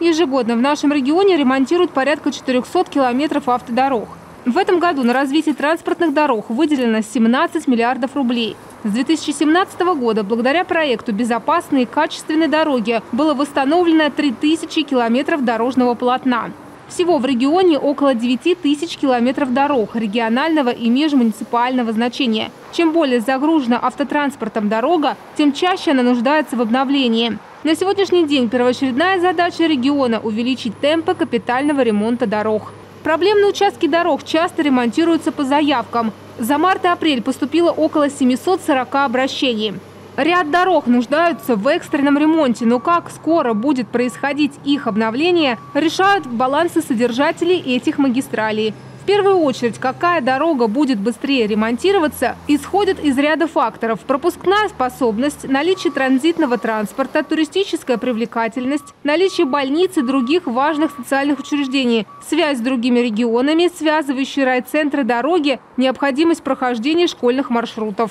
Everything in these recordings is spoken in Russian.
Ежегодно в нашем регионе ремонтируют порядка 400 километров автодорог. В этом году на развитие транспортных дорог выделено 17 миллиардов рублей. С 2017 года благодаря проекту «Безопасные и качественные дороги» было восстановлено 3000 километров дорожного полотна. Всего в регионе около 9 тысяч километров дорог регионального и межмуниципального значения. Чем более загружена автотранспортом дорога, тем чаще она нуждается в обновлении. На сегодняшний день первоочередная задача региона – увеличить темпы капитального ремонта дорог. Проблемные участки дорог часто ремонтируются по заявкам. За март и апрель поступило около 740 обращений. Ряд дорог нуждаются в экстренном ремонте, но как скоро будет происходить их обновление, решают балансы содержателей этих магистралей. Первую очередь, какая дорога будет быстрее ремонтироваться, исходит из ряда факторов. Пропускная способность, наличие транзитного транспорта, туристическая привлекательность, наличие больниц и других важных социальных учреждений, связь с другими регионами, связывающие райцентры дороги, необходимость прохождения школьных маршрутов.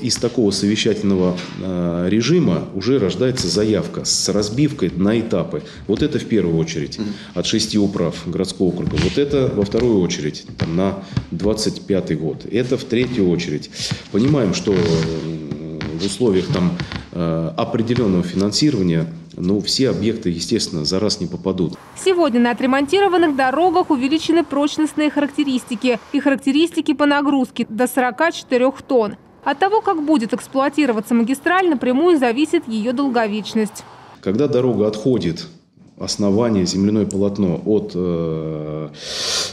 Из такого совещательного э, режима уже рождается заявка с разбивкой на этапы. Вот это в первую очередь от шести управ городского округа. Вот это во вторую очередь там, на 25 год. Это в третью очередь. Понимаем, что в условиях там, э, определенного финансирования ну, все объекты, естественно, за раз не попадут. Сегодня на отремонтированных дорогах увеличены прочностные характеристики и характеристики по нагрузке до 44 тонн. От того, как будет эксплуатироваться магистраль, напрямую зависит ее долговечность. Когда дорога отходит основание, земляное полотно от, э,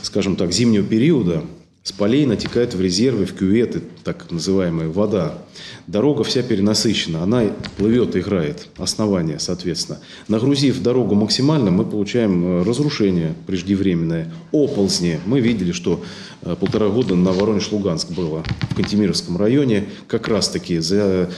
скажем так, зимнего периода, с полей натекает в резервы, в кюветы, так называемая вода. Дорога вся перенасыщена, она плывет, играет, основание, соответственно. Нагрузив дорогу максимально, мы получаем э, разрушение преждевременное, оползни. Мы видели, что э, полтора года на Воронеж-Луганск было в Кантемировском районе, как раз-таки за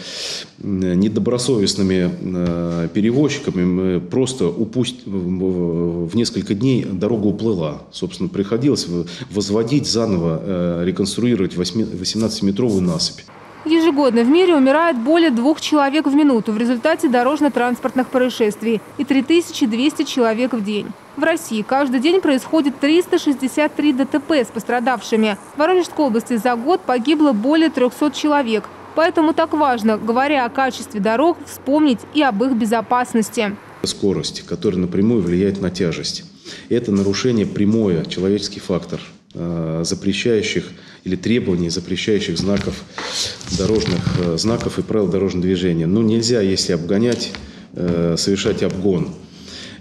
недобросовестными э, перевозчиками мы просто упусть... в несколько дней дорога уплыла. Собственно, приходилось возводить заново, э, реконструировать 18-метровую насыпь. Ежегодно в мире умирает более двух человек в минуту в результате дорожно-транспортных происшествий и 3200 человек в день. В России каждый день происходит 363 ДТП с пострадавшими. В Воронежской области за год погибло более 300 человек. Поэтому так важно, говоря о качестве дорог, вспомнить и об их безопасности. Скорость, которая напрямую влияет на тяжесть. Это нарушение прямое, человеческий фактор, запрещающих или требований, запрещающих знаков, дорожных э, знаков и правил дорожного движения. Ну, нельзя, если обгонять, э, совершать обгон.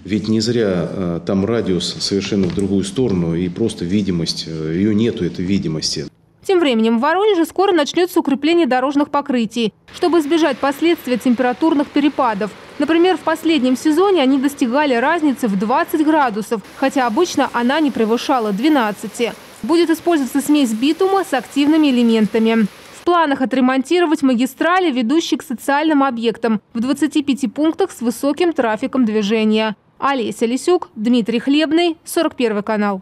Ведь не зря там радиус совершенно в другую сторону и просто видимость, ее нету, этой видимости. Тем временем в Воронеже скоро начнется укрепление дорожных покрытий, чтобы избежать последствий температурных перепадов. Например, в последнем сезоне они достигали разницы в 20 градусов, хотя обычно она не превышала 12. Будет использоваться смесь битума с активными элементами. В планах отремонтировать магистрали, ведущие к социальным объектам, в 25 пунктах с высоким трафиком движения. Олеся Лисюк, Дмитрий Хлебный, 41 канал.